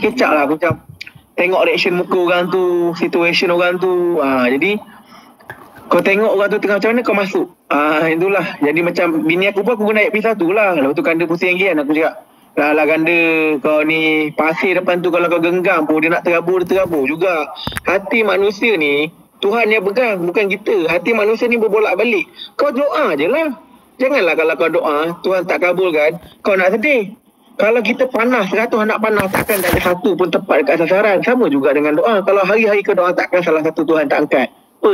kecak lah macam tengok reaction muka orang tu, situation orang tu. Ah jadi kau tengok orang tu tengah macam mana kau masuk. Ah itulah. Jadi macam bini aku pun aku guna pisah tu lah. Lepas tu kanda pusing lagi kan aku cakap. Lah lah ganda kau ni pasir depan tu kalau kau genggam pun dia nak terabur dia terabur juga. Hati manusia ni Tuhan yang pegang bukan kita. Hati manusia ni berbolak balik. Kau doa je lah. Janganlah kalau kau doa Tuhan tak kabulkan kau nak sedih. Kalau kita panas, seratus anak panas, takkan tak ada satu pun tepat dekat sasaran. Sama juga dengan doa. Kalau hari-hari kau doa, takkan salah satu Tuhan tak angkat. Apa?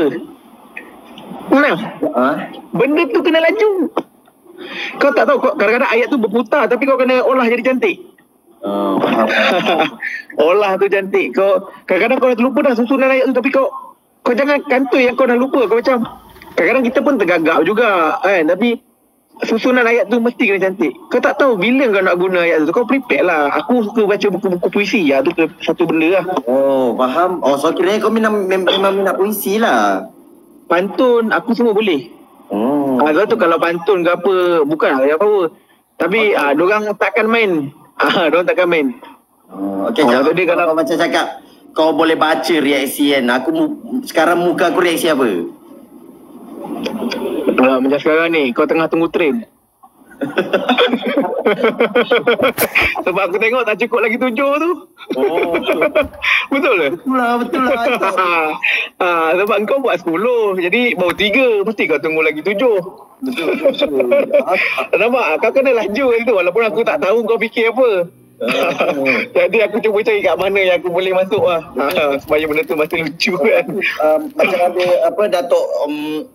Nah, Ha? benda tu kena laju. Kau tak tahu, kau- kadang-kadang ayat tu berputar tapi kau kena olah jadi cantik. Oh, faham. olah tu cantik. Kau kadang-kadang kau dah terlupa dah susunan ayat tu tapi kau kau jangan kantoi yang kau dah lupa. Kau macam kadang-kadang kita pun tergagap juga kan tapi susunan ayat tu mesti kena cantik. Kau tak tahu bila kau nak guna ayat tu. Kau prepare lah. Aku suka baca buku-buku puisi ya. Tu satu benda lah. Oh, faham. Oh, so kiranya kau minat, mem- memang minat puisi lah. Pantun aku semua boleh. Oh. Ah, kau tu kalau pantun ke apa bukan lah yang power. Tapi ah orang takkan main. Ah, orang takkan main. Oh, okay, Oh, cakap, tadi kalau- kau macam cakap, kau boleh baca reaksi kan. Aku sekarang muka aku reaksi apa? Ah, macam sekarang ni kau tengah tunggu train. Sebab aku tengok tak cukup lagi tujuh tu. Oh, Betul ke? betul lah, betul lah. ah, sebab kau buat 10 Jadi baru 3 Mesti kau tunggu lagi 7 betul, betul. Nampak kau kena laju itu Walaupun aku tak tahu kau fikir apa Jadi aku cuba cari kat mana yang aku boleh masuk lah ah, Supaya benda tu masih lucu kan um, macam ada apa Datuk um,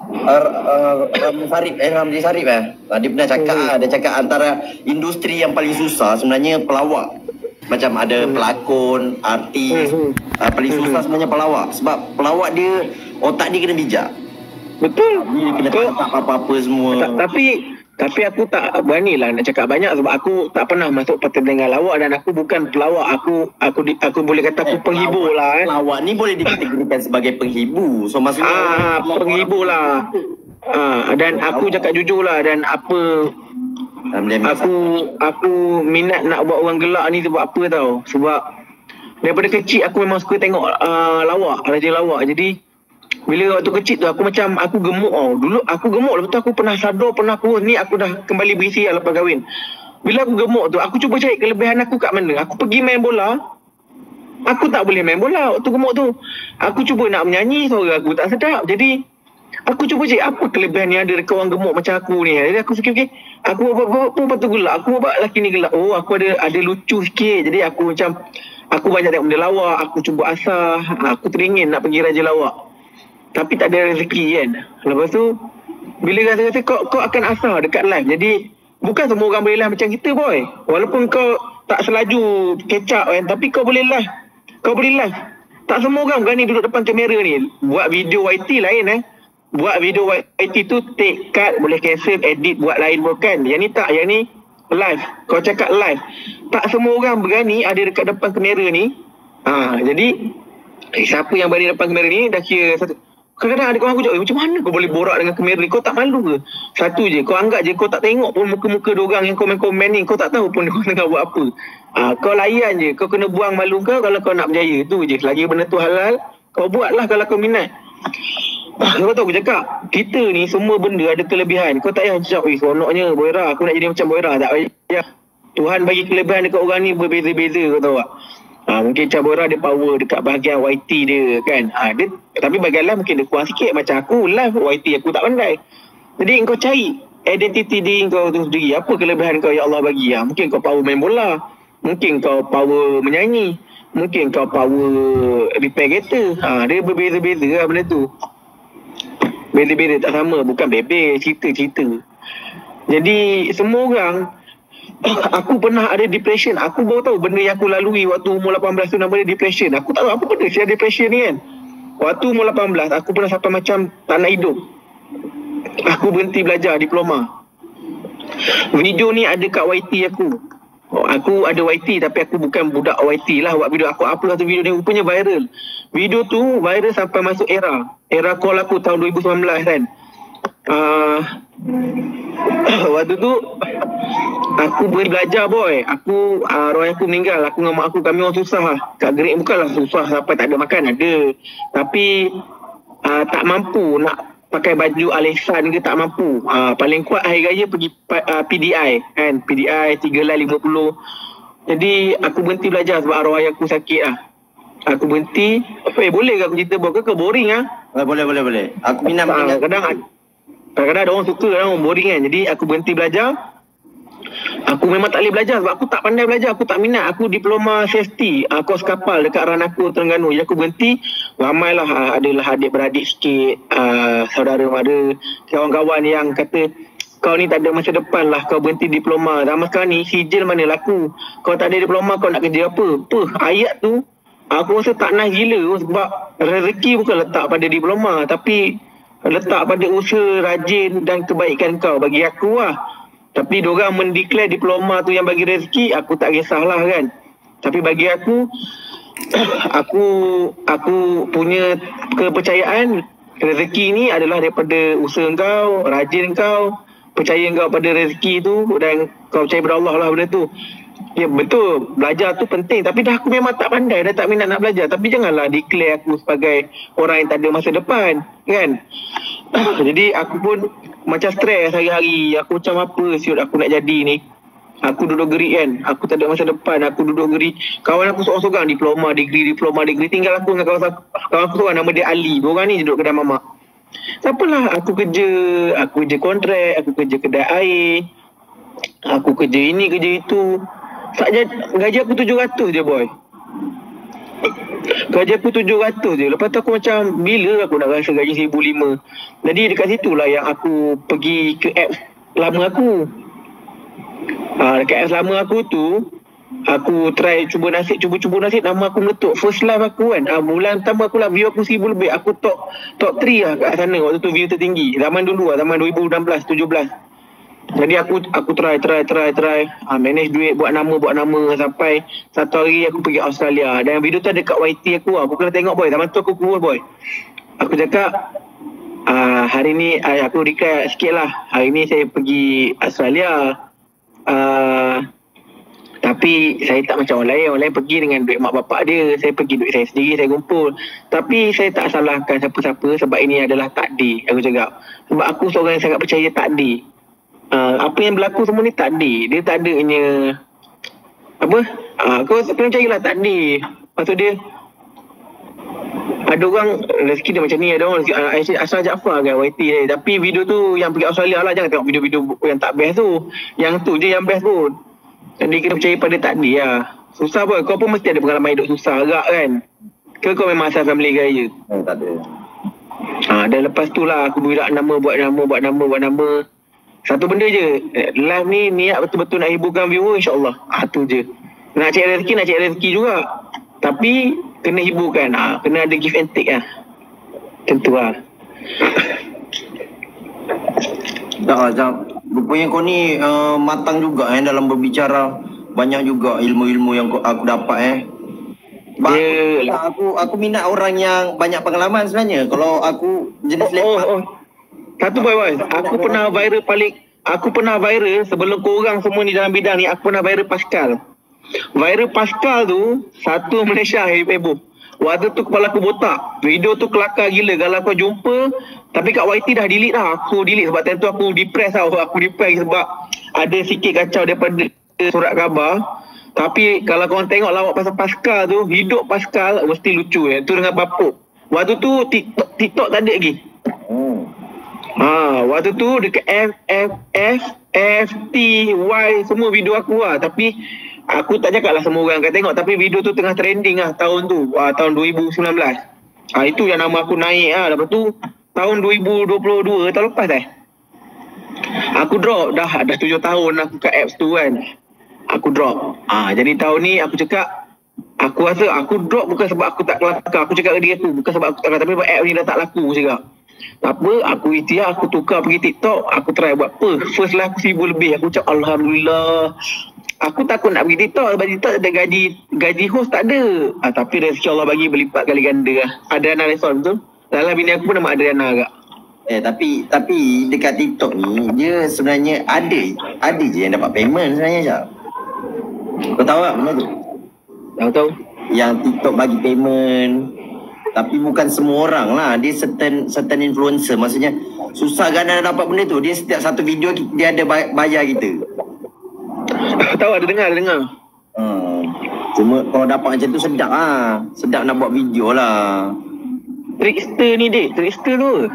uh, uh, Ramli Sarip eh Ramli Sarip eh. Dia pernah cakap Hmm. hmm. dia cakap antara industri yang paling susah sebenarnya pelawak. Macam ada pelakon artis Hmm. uh, paling susah sebenarnya pelawak. Sebab pelawak dia otak dia kena bijak. Betul. Dia kena tangkap apa-apa semua. Ta- Tapi tapi aku tak berani lah nak cakap banyak sebab aku tak pernah masuk parti pendengar lawak dan aku bukan pelawak aku aku di, aku boleh kata aku penghibur lah eh. pelawak ni boleh dikategorikan sebagai penghibur so maksudnya Ah, penghibur lah. Ah, dan aku cakap jujur lah dan apa aku aku minat nak buat orang gelak ni sebab apa tau? Sebab daripada kecil aku memang suka tengok uh, lawak, raja lawak. Jadi bila waktu kecil tu aku macam aku gemuk tau. Dulu aku gemuk lepas tu aku pernah sadar pernah kurus ni aku dah kembali berisi lah lepas kahwin. Bila aku gemuk tu aku cuba cari kelebihan aku kat mana. Aku pergi main bola. Aku tak boleh main bola waktu gemuk tu. Aku cuba nak menyanyi suara aku tak sedap. Jadi aku cuba cari apa kelebihan yang ada dekat orang gemuk macam aku ni. Jadi aku fikir-fikir aku buat apa pun patut gelak. Aku buat lelaki ni gelak. Oh aku ada ada lucu sikit. Jadi aku macam aku banyak tengok benda lawak. Aku cuba asah. Aku teringin nak pergi raja lawak. Tapi tak ada rezeki kan. Lepas tu bila rasa-rasa kau kau akan asah dekat live. Jadi bukan semua orang boleh live macam kita boy. Walaupun kau tak selaju kecap kan tapi kau boleh live. Kau boleh live. Tak semua orang berani duduk depan kamera ni. Buat video YT lain eh. Buat video YT tu take cut boleh cancel edit buat lain bukan. Yang ni tak, yang ni live. Kau cakap live. Tak semua orang berani ada dekat depan kamera ni. Ha, jadi eh, siapa yang berani depan kamera ni dah kira satu Kadang-kadang ada kawan aku cakap, eh, macam mana kau boleh borak dengan kamera ni? Kau tak malu ke? Satu je, kau anggap je kau tak tengok pun muka-muka diorang yang komen-komen ni. Kau tak tahu pun kau tengah buat apa. Ah, kau layan je. Kau kena buang malu kau kalau kau nak berjaya. Tu je. Selagi benda tu halal, kau buatlah kalau kau minat. Ah, Kau tahu aku cakap, kita ni semua benda ada kelebihan. Kau tak payah cakap, eh seronoknya Boira, aku nak jadi macam Boira. Tak payah. Tuhan bagi kelebihan dekat orang ni berbeza-beza kau tahu tak? Ha, mungkin macam Boira dia power dekat bahagian YT dia kan. Ha, dia, tapi bahagian live mungkin dia kurang sikit. Macam aku live YT aku tak pandai. Jadi kau cari identiti diri kau tu sendiri. Apa kelebihan kau yang Allah bagi? Ha, mungkin kau power main bola. Mungkin kau power menyanyi. Mungkin kau power repair kereta. Ha, dia berbeza-beza lah benda tu. Beza-beza tak sama. Bukan bebe. Cerita-cerita. Jadi semua orang aku pernah ada depression. Aku baru tahu benda yang aku lalui waktu umur 18 tu nama dia depression. Aku tak tahu apa benda sih depression ni kan. Waktu umur 18 aku pernah sampai macam tak nak hidup. Aku berhenti belajar diploma. Video ni ada kat YT aku. Oh, aku ada YT tapi aku bukan budak YT lah buat video aku upload satu video ni rupanya viral. Video tu viral sampai masuk era. Era call aku tahun 2019 kan. Uh, waktu tu aku boleh belajar boy. Aku uh, roh aku meninggal. Aku dengan mak aku kami orang susah lah. Kat gerik bukanlah susah sampai tak ada makan ada. Tapi uh, tak mampu nak pakai baju alisan ke tak mampu. Uh, paling kuat hari raya pergi uh, PDI kan. PDI 3 lah 50. Jadi aku berhenti belajar sebab arwah ayah aku sakit lah. Aku berhenti. Eh boleh ke aku cerita buat ke, ke boring ah? Ha? Boleh boleh boleh. Aku minat kadang kadang kadang-kadang ada orang suka kadang orang boring kan. Jadi aku berhenti belajar. Aku memang tak boleh belajar sebab aku tak pandai belajar. Aku tak minat. Aku diploma safety. Uh, kos kapal dekat Ranako, Terengganu. Jadi aku berhenti. Ramailah uh, adalah adik-beradik sikit. Uh, saudara mara. Kawan-kawan yang kata kau ni tak ada masa depan lah kau berhenti diploma. Zaman sekarang ni sijil mana laku. Kau tak ada diploma kau nak kerja apa? Apa? Ayat tu aku rasa tak nice gila sebab rezeki bukan letak pada diploma tapi letak pada usaha rajin dan kebaikan kau bagi aku lah. Tapi diorang mendeklar diploma tu yang bagi rezeki, aku tak kisahlah kan. Tapi bagi aku, aku aku punya kepercayaan rezeki ni adalah daripada usaha kau, rajin kau, percaya kau pada rezeki tu dan kau percaya pada Allah lah benda tu. Ya betul, belajar tu penting tapi dah aku memang tak pandai, dah tak minat nak belajar. Tapi janganlah declare aku sebagai orang yang tak ada masa depan, kan? Jadi aku pun macam stres hari-hari. Aku macam apa siut aku nak jadi ni. Aku duduk gerik kan. Aku tak ada masa depan. Aku duduk gerik. Kawan aku seorang-seorang diploma, degree, diploma, degree. Tinggal aku dengan kawan, kawan aku seorang nama dia Ali. Orang ni duduk kedai mamak. Apalah. Aku kerja. Aku kerja kontrak. Aku kerja kedai air. Aku kerja ini, kerja itu. Tak gaji aku tujuh ratus je boy. Gaji aku tujuh ratus je. Lepas tu aku macam bila aku nak rasa gaji seribu lima. Jadi dekat situ lah yang aku pergi ke app lama aku. Ha, dekat app lama aku tu, aku try cuba nasib, cuba-cuba nasib nama aku meletup. First live aku kan. Ha, bulan pertama aku lah view aku seribu lebih. Aku top top 3 lah kat sana waktu tu view tertinggi. Zaman dulu lah, zaman 2016, 17. Jadi aku aku try try try try. Uh, manage duit buat nama buat nama sampai satu hari aku pergi Australia. Dan video tu ada kat YT aku aku kena tengok boy. Zaman tu aku kurus boy. Aku cakap uh, hari ni uh, aku recap sikit lah. Hari ni saya pergi Australia. Uh, tapi saya tak macam orang lain. Orang lain pergi dengan duit mak bapak dia. Saya pergi duit saya sendiri saya kumpul. Tapi saya tak salahkan siapa-siapa sebab ini adalah takdir aku cakap. Sebab aku seorang yang sangat percaya takdir uh, apa yang berlaku semua ni tak ada. Dia tak ada hanya apa? Uh, kau kena carilah tak ada. Maksud dia ada orang rezeki dia macam ni ada orang uh, asal Jaafar kan YT ni tapi video tu yang pergi Australia lah jangan tengok video-video yang tak best tu yang tu je yang best pun jadi kena percaya pada tak ada lah susah pun kau pun mesti ada pengalaman hidup susah agak kan ke kau memang asal family gaya hmm, tak ada Ha, dan lepas tu lah aku buat nama, buat nama, buat nama, buat nama. Satu benda je. Live ni niat betul-betul nak hiburkan viewer insyaAllah. Ha, tu je. Nak cari rezeki, nak cari rezeki juga. Tapi kena hiburkan. Ha, kena ada give and take lah. Tentu lah. Dah, dah. Rupanya kau ni uh, matang juga eh dalam berbicara. Banyak juga ilmu-ilmu yang aku dapat eh. Ba- yeah. aku aku minat orang yang banyak pengalaman sebenarnya. Kalau aku jenis oh, lepak. Oh, oh. Satu boy boy. Aku pernah viral paling aku pernah viral sebelum korang semua ni dalam bidang ni aku pernah viral Pascal. Viral Pascal tu satu Malaysia heboh. Waktu tu kepala aku botak. Video tu kelakar gila kalau kau jumpa. Tapi kat YT dah delete lah. Aku delete sebab tentu aku depress tau. Aku depress sebab ada sikit kacau daripada surat khabar. Tapi kalau kau tengok lawak pasal Pascal tu, hidup Pascal mesti lucu ya. Tu dengan bapuk. Waktu tu TikTok, TikTok tak ada lagi. Hmm. Ha, waktu tu dekat F, F, F, F, T, Y semua video aku lah. Tapi aku tak cakap lah semua orang akan tengok. Tapi video tu tengah trending lah tahun tu. Ha, tahun 2019. Ha, itu yang nama aku naik lah. Lepas tu tahun 2022 tahun lepas dah. Aku drop dah dah tujuh tahun aku kat apps tu kan. Aku drop. Ha, jadi tahun ni aku cakap Aku rasa aku drop bukan sebab aku tak kelakar. Aku cakap ke dia tu. Bukan sebab aku tak kelakar. Tapi sebab app ni dah tak laku aku cakap apa aku ikhtiar aku tukar pergi TikTok aku try buat apa? First lah aku seribu lebih. Aku cakap Alhamdulillah. Aku takut nak pergi TikTok sebab TikTok ada gaji gaji host tak ada. Ha, tapi rezeki Allah bagi berlipat kali ganda lah. Adriana Reson tu dalam bini aku pun nama Adriana agak. Eh tapi tapi dekat TikTok ni dia sebenarnya ada ada je yang dapat payment sebenarnya Syah. Kau tahu tak benda tu? Tahu tahu. Yang TikTok bagi payment tapi bukan semua orang lah dia certain certain influencer maksudnya susah kan nak dapat benda tu dia setiap satu video dia ada bay- bayar kita tahu ada dengar ada dengar. hmm. cuma kalau dapat macam tu sedap ah sedap nak buat video lah Trickster ni dek, trickster tu.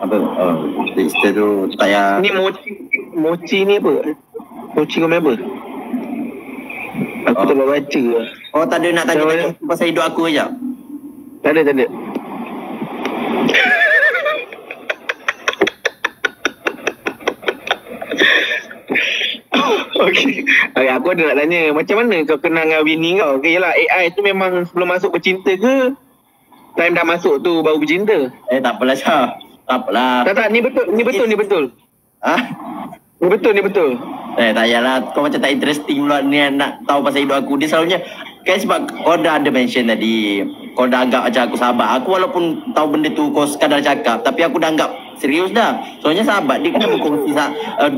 apa oh, Trickster tu tak payah Ni mochi mochi ni apa? Mochi kau apa? Aku Oh. tak baca lah. oh tak ada nak tanya Macam tanya pasal hidup aku je Tak ada, tak ada. Okey. Okay, aku ada nak tanya. Macam mana kau kenal dengan bini kau? Okay, yelah, AI tu memang sebelum masuk bercinta ke? Time dah masuk tu baru bercinta? eh tak apalah Syah tak apalah Tak, tak. Ni betul. Ni betul, ni betul. ha? Ni betul, ni betul. Eh tak payahlah Kau macam tak interesting pula ni nak tahu pasal hidup aku Dia selalunya Kan sebab kau dah ada mention tadi Kau dah anggap macam aku sahabat Aku walaupun tahu benda tu kau sekadar cakap Tapi aku dah anggap serius dah Soalnya sahabat dia kena berkongsi sa- uh,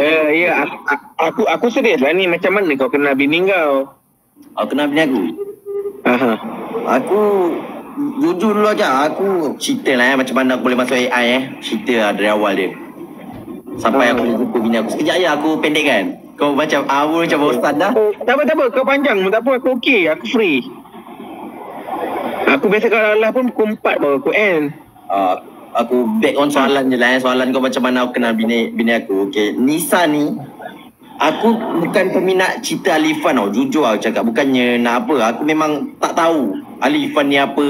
Ya, ya. Aku, aku, aku serius lah ni. Macam mana kau kenal bini kau? Aku kenal bini aku Aha. Aku Jujur dulu aja Aku cerita lah eh Macam mana aku boleh masuk AI eh Cerita lah dari awal dia Sampai aku jumpa bini aku Sekejap je aku pendek kan Kau macam Aku macam ustaz dah Oh, tak apa, tak apa. Kau panjang pun tak apa. Aku okey. Aku free. Aku biasa kalau lah pun pukul 4 baru aku end. uh, aku back on soalan je lah eh. Soalan kau macam mana aku kenal bini, bini aku. Okay. Nisa ni, aku bukan peminat cerita Alifan tau. Jujur aku cakap. Bukannya nak apa. Aku memang tak tahu Alifan ni apa.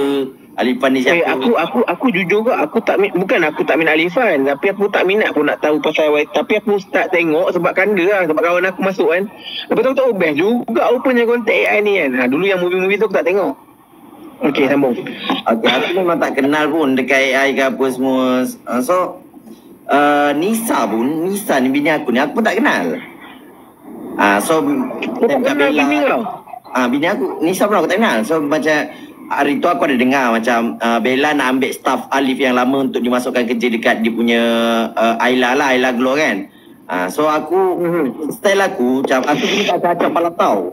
Alifan ni Eh, siapa. aku aku aku jujur ke aku tak bukan aku tak minat Alifan tapi aku tak minat pun nak tahu pasal YT tapi aku start tengok sebab kanda lah sebab kawan aku masuk kan lepas tu aku tahu best juga rupanya konten AI ni kan ha, dulu yang movie-movie tu aku tak tengok Okey sambung Okay, aku memang tak kenal pun dekat AI ke apa semua. Uh, so, uh, Nisa pun, Nisa ni bini aku ni, aku pun tak kenal. Ah, so, Kau tak kenal bini kau? Ah, bini aku, Nisa pun aku tak kenal. So, macam hari tu aku ada dengar macam uh, Bella nak ambil staff Alif yang lama untuk dimasukkan kerja dekat dia punya uh, Ayla lah, Ayla Glow kan. Ah, so aku, Mhm. style aku macam, aku ni tak cacap pala tau.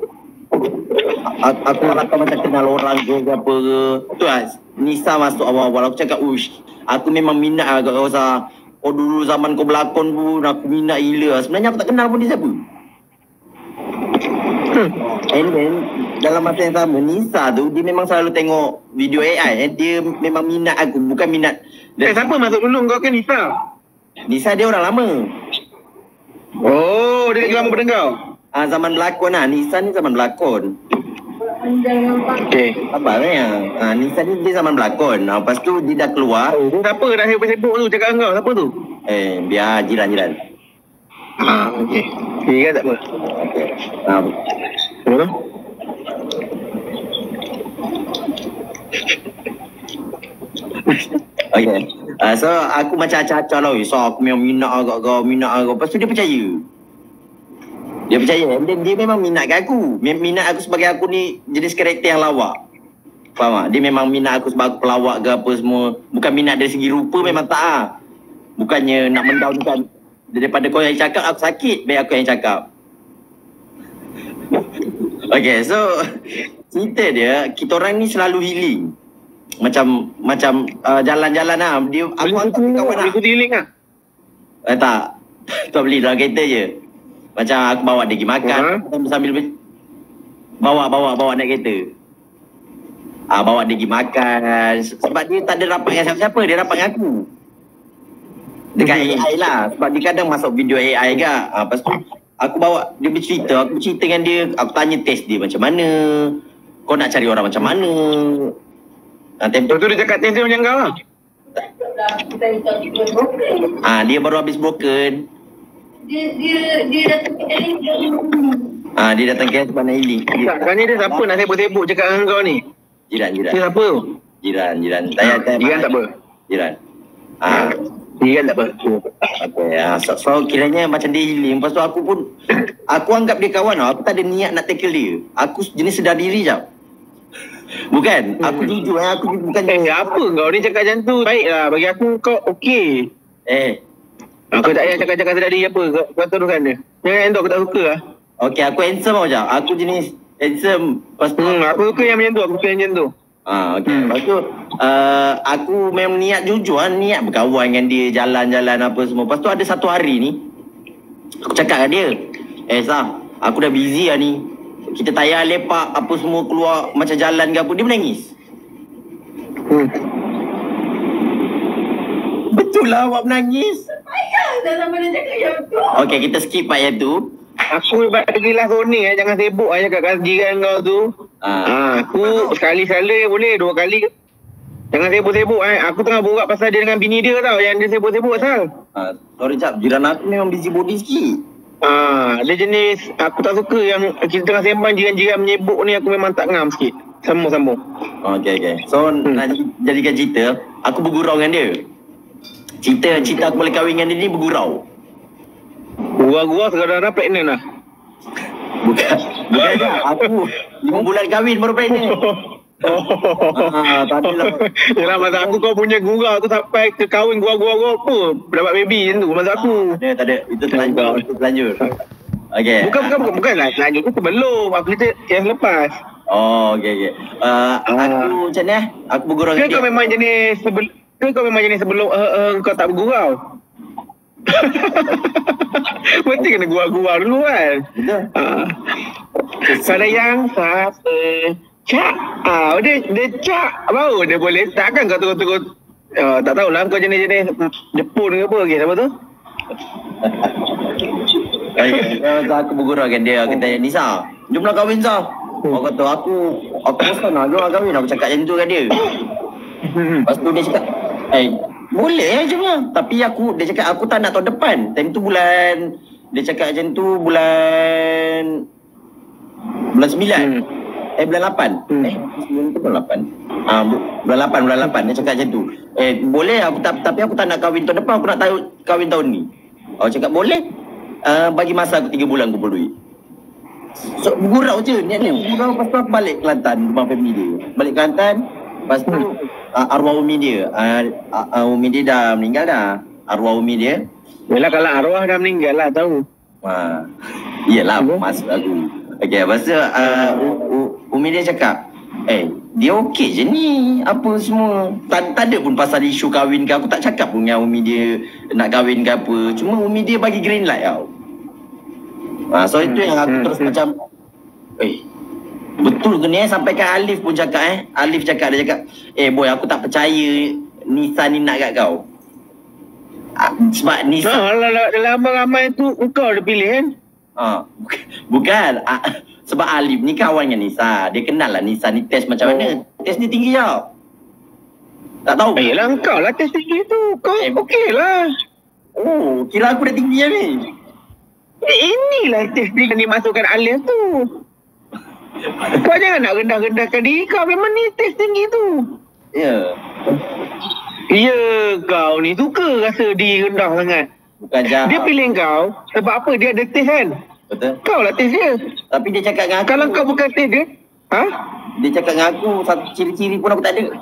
Aku, aku kau macam kenal orang ke apa ke. Tu lah, Nisa masuk awal-awal. Aku cakap, ush, aku memang minat lah kat kau Sah. Oh dulu zaman kau berlakon pun, aku minat gila. Sebenarnya aku tak kenal pun dia siapa. Hmm. And then, dalam masa yang sama, Nisa tu, dia memang selalu tengok video AI. And dia memang minat aku, bukan minat. Eh siapa masuk dulu kau kan Nisa? Nisa dia orang lama. Oh dia lagi lama pada kau? Ah zaman berlakon lah. Nisa ni zaman berlakon. Okey Sabar ya. Ah Nisa ni dia zaman berlakon. Ah, lepas tu dia dah keluar. Oh, siapa dah sibuk-sibuk tu cakap kau? Siapa tu? Eh, biar jiran-jiran. Ah, okey. Okey kan tak apa. Okay. Ah, Apa tu? okay. Ah, so aku macam acah-acah lah. So aku memang minat agak kau, minat agak. Lepas tu dia percaya. Dia percaya. Then dia memang minat kat aku. Minat aku sebagai aku ni jenis karakter yang lawak. Faham tak? Dia memang minat aku sebagai pelawak ke apa semua. Bukan minat dari segi rupa memang tak ah. Bukannya nak mendownkan. Daripada kau yang cakap, aku sakit. Baik aku yang cakap. Okay, so cerita dia, kita orang ni selalu healing. Macam macam uh, jalan-jalan lah. Dia aku dia kawan lah. Ikuti link lah. Eh tak. Kau beli dalam kereta je. Macam aku bawa dia pergi makan uh-huh. sambil bawa bawa bawa naik kereta. Ah bawa dia pergi makan sebab dia tak ada rapat dengan siapa-siapa, dia rapat dengan aku. Dekat Mhm. AI lah sebab dia kadang masuk video AI ke. Ah lepas tu aku bawa dia bercerita, aku bercerita dengan dia, aku tanya test dia macam mana. Kau nak cari orang macam mana? Ah, tempoh tu dia cakap tensi macam kau lah. Ah dia baru habis broken. Dia dia dia datang ke Ah dia datang ke sebab nak kan ni dia siapa nak sibuk-sibuk cakap dengan kau ni? Jiran, jiran. Dia siapa? Jiran, jiran. Tanya, tanya. Jiran tak apa. Jiran. Ah, Dia kan tak apa. okay. Ah, so, so, kiranya macam dia healing. Lepas tu aku pun, aku anggap dia kawan tau. Aku tak ada niat nak tackle dia. Aku jenis sedar diri jap. Bukan, aku jujur eh, aku bukan Eh apa kau? Ni cakap macam tu. Baiklah. Bagi aku kau okey. Eh, Aku tak payah cakap-cakap tadi. Apa? Kau, kau teruskan dia. Jangan tu aku tak suka lah okey aku handsome tau Jam. Aku jenis handsome. Lepas tu, hmm, Aku suka yang macam tu. Aku suka yang macam tu. Ah, okey. Hmm. Lepas tu, uh, aku memang niat jujur lah, niat berkawan dengan dia, jalan-jalan apa semua. Lepas tu ada satu hari ni, aku cakap dengan dia, eh Sah, aku dah busy lah ni. Kita tayar lepak apa semua keluar macam jalan ke apa. Dia menangis. hmm. Betul lah awak menangis. Ayah dah sama cakap yang tu. Okey, kita skip yang tu. Aku bagilah Sony eh Jangan sibuk eh Cakap kat jiran kau tu Ah. ha, Aku sekali-sekala boleh Dua kali Jangan sibuk-sibuk eh Aku tengah borak pasal dia dengan bini dia tau Yang dia sibuk-sibuk asal Ah, sorry jap, jiran aku memang busy body sikit. Ah, dia jenis aku tak suka yang kita tengah sembang jiran-jiran menyebuk ni aku memang tak ngam sikit. Sambung-sambung. Okey okey. So hmm. nak jadikan cerita, aku bergurau dengan dia. Cerita cerita aku boleh kahwin dengan dia ni bergurau. Gua-gua sekadar pregnant lah. Bukan bukan. Aku 5 bulan kahwin baru pregnant. Oh. Ah, tak adalah. Yalah masa aku kau punya gurau aku sampai ke kahwin gua-gua gua apa? Dapat baby macam tu masa aku. Ada tak ada. Itu terlanjur, itu terlanjur. Okey. Bukan bukan bukan, bukan lah. Selanjut tu sebelum aku cerita yang lepas. Oh, okey okey. Uh, aku macam ni eh? Aku bergurau dengan kau memang jenis sebelum kau memang jenis sebelum uh, uh, kau tak bergurau? Mesti kena gurau-gurau dulu kan. Betul. Ah. Kalau yang siapa Cak ah, dia, dia cak Baru dia boleh Takkan kau terus-terus uh, Tak tahulah kau jenis-jenis Jepun ke apa okay, Siapa tu? Okay. So, aku bergurau dengan dia. Aku tanya, Nisa, jomlah kahwin Zah. Aku kata, aku aku bosan lah. Jomlah kahwin. Aku cakap macam tu dengan dia. Lepas tu dia cakap, eh, boleh eh jom lah. Tapi aku, dia cakap, aku tak nak tahun depan. Time tu bulan, dia cakap macam tu bulan, bulan sembilan. Hmm. Eh, bulan lapan. Hmm. Eh, bulan lapan. Ah, bu- bulan lapan, bulan lapan. Dia cakap macam tu. Eh, boleh aku tak, tapi aku tak nak kahwin tahun depan. Aku nak tahu kahwin tahun ni. Aku cakap, boleh. Uh, bagi masa aku tiga bulan kumpul duit. So, bergurau je niat dia. Bergurau lepas tu aku balik Kelantan rumah family dia. Balik Kelantan. Lepas tu uh, arwah umi dia. Uh, uh, umi dia dah meninggal dah. Arwah umi dia. Yelah kalau arwah dah meninggal lah tahu iyalah Apa? masuk aku. Okey, lepas tu uh, umi dia cakap, Eh, dia okey je ni. Apa semua. Tak, tak ada pun pasal isu kahwin ke. Aku tak cakap pun dengan umi dia nak kahwin ke apa. Cuma umi dia bagi green light tau. Ha, so itu yang aku Hmm, terus hmm. macam, eh, betul ke ni eh? Sampai kan Alif pun cakap eh. Alif cakap, dia cakap, eh boy aku tak percaya Nisa ni nak kat kau. Ah, sebab Nisa... Nah, lah, lah, dalam ramai tu Engkau ada pilih kan Ha, bukan. Ah, sebab Alif ni kawan dengan Nisa. Dia kenal lah Nisa ni test macam mana. Test ni tinggi tau. Tak tahu. Eh, Yelah engkau lah test tinggi tu Kau Eh, okey lah Oh, kira aku dah tinggi lah ni. Eh, inilah test tinggi yang dimasukkan Alif tu Kau jangan nak rendah-rendahkan diri kau Memang ni test tinggi tu Ya. Ya kau ni suka rasa diri rendah sangat Bukan jahat. Dia pilih kau Sebab apa dia ada test kan Betul. Kau lah test dia Tapi dia cakap dengan aku. Kalau kau bukan test dia Ha? Dia cakap dengan aku satu ciri-ciri pun aku tak ada.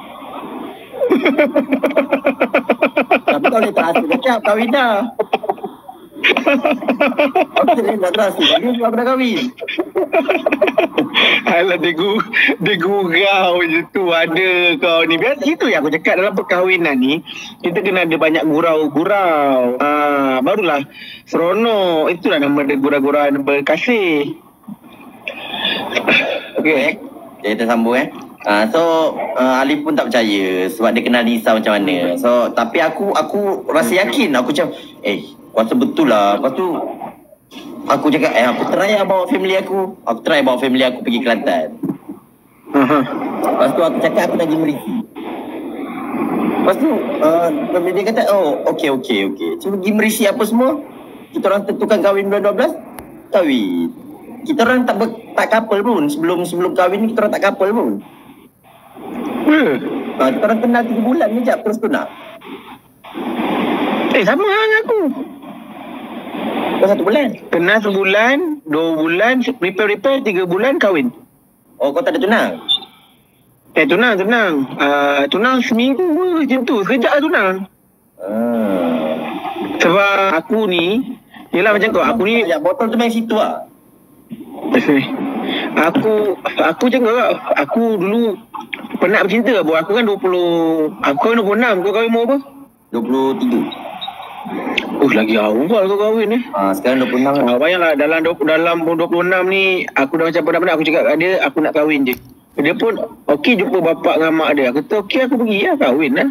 Tapi kau boleh terasa cakap kahwin dah. Aku tak nak terasa. Dia juga aku dah kahwin. Alah dia, gu, dia gurau je tu ada kau ni Biasa itu yang aku cakap dalam perkahwinan ni Kita kena ada banyak gurau-gurau ah, Barulah seronok Itulah nama dia gurau-gurauan berkasih Okay. Okay, kita sambung eh. Uh, so uh, Ali pun tak percaya sebab dia kenal Nisa macam mana. So tapi aku aku rasa yakin aku macam eh kuasa betul lah. Lepas tu aku cakap eh aku try lah bawa family aku. Aku try bawa family aku pergi Kelantan. Lepas tu aku cakap aku lagi merisi. Lepas tu uh, dia kata oh okey okey okey. Cuma pergi merisi apa semua. Kita orang tentukan kahwin bulan 12. Kahwin. Kita orang tak ber, tak couple pun sebelum sebelum kahwin ni kita orang tak couple pun. Eh, Ha, kita orang kenal 3 bulan je jap terus tunang. eh sama dengan aku Kau satu bulan. Kenal sebulan Dua bulan Repair-repair Tiga bulan kahwin Oh kau tak ada tunang. Eh tunang tunang. Uh, tunang seminggu macam tu. Sekejap lah tunang. Ah. Sebab aku ni Yelah macam kau Aku ni Ya, botol tu main situ lah. Aku Aku macam kau. Aku dulu Penat bercinta Buat aku kan 20 Aku kahwin 26 Kau kahwin umur apa? 23. Oh lagi awal kau kahwin eh Ah, sekarang 26 lah. Ah, bayanglah dalam 20, dalam 26 ni aku dah macam penat-penat aku cakap kat dia aku nak kahwin je. Dia pun okey jumpa bapak dengan mak dia. Aku kata okey aku pergi lah kahwin lah.